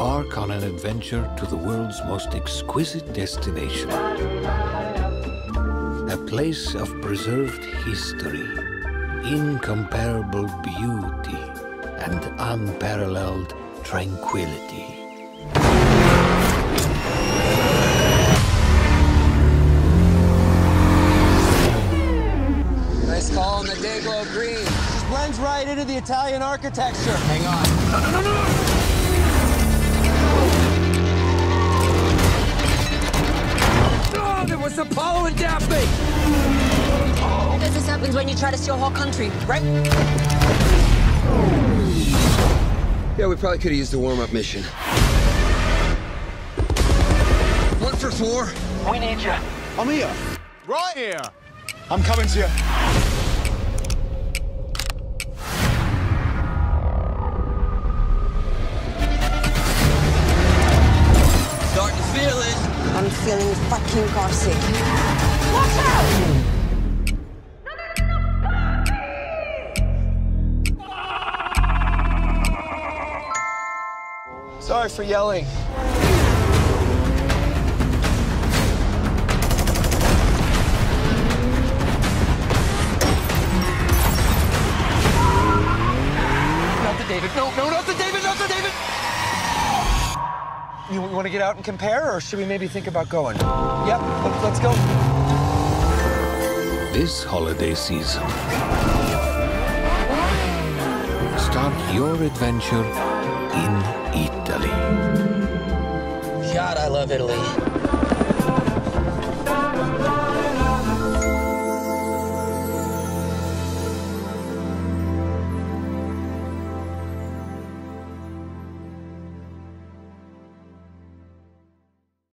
embark on an adventure to the world's most exquisite destination. A place of preserved history, incomparable beauty, and unparalleled tranquility. Nice call on the Day-Glo green. Just blends right into the Italian architecture. Hang on. No, no, no, Apollo and Daphne! This happens when you try to steal a whole country, right? Yeah, we probably could have used a warm-up mission. One for four. We need you. I'm here. Right here. I'm coming to you. Starting to feel it. I'm feeling fucking carsick. Watch out! Sorry for yelling. Not the David. No, no, not the David, not the David. You want to get out and compare, or should we maybe think about going? Yep, let- let's go. This holiday season, start your adventure in Italy. God, I love Italy.